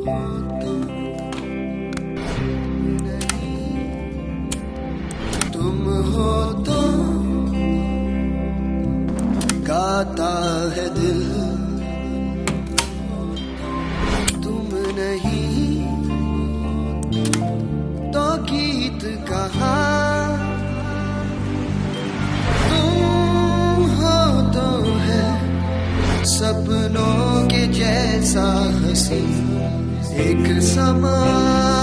तुम हो तो गाता है दिल। तुम नहीं तो गीत कहा। तुम हो तो है सपनों के जैसा हसी। y que es.